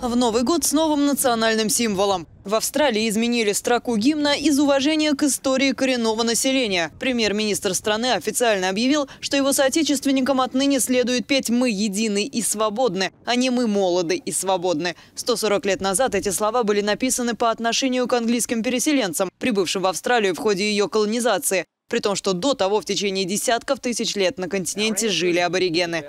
В Новый год с новым национальным символом. В Австралии изменили строку гимна из уважения к истории коренного населения. Премьер-министр страны официально объявил, что его соотечественникам отныне следует петь «Мы едины и свободны», а не «Мы молоды и свободны». 140 лет назад эти слова были написаны по отношению к английским переселенцам, прибывшим в Австралию в ходе ее колонизации. При том, что до того в течение десятков тысяч лет на континенте жили аборигены.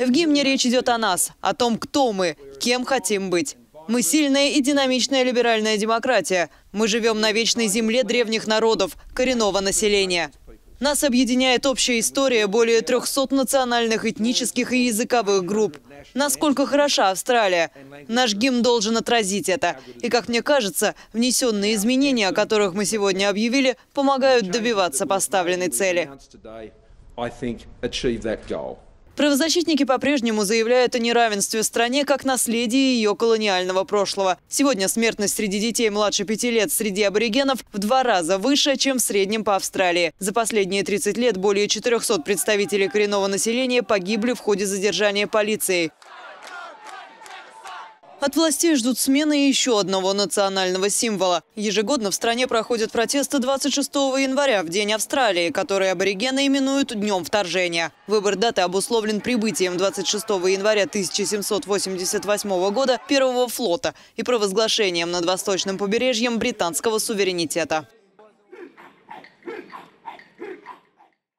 В гимне речь идет о нас, о том, кто мы, кем хотим быть. Мы сильная и динамичная либеральная демократия. Мы живем на вечной земле древних народов, коренного населения. Нас объединяет общая история более 300 национальных, этнических и языковых групп. Насколько хороша Австралия. Наш гимн должен отразить это. И, как мне кажется, внесенные изменения, о которых мы сегодня объявили, помогают добиваться поставленной цели. Правозащитники по-прежнему заявляют о неравенстве в стране как наследии ее колониального прошлого. Сегодня смертность среди детей младше пяти лет среди аборигенов в два раза выше, чем в среднем по Австралии. За последние 30 лет более 400 представителей коренного населения погибли в ходе задержания полицией. От властей ждут смены еще одного национального символа. Ежегодно в стране проходят протесты 26 января, в День Австралии, который аборигены именуют Днем вторжения. Выбор даты обусловлен прибытием 26 января 1788 года Первого флота и провозглашением над восточным побережьем британского суверенитета.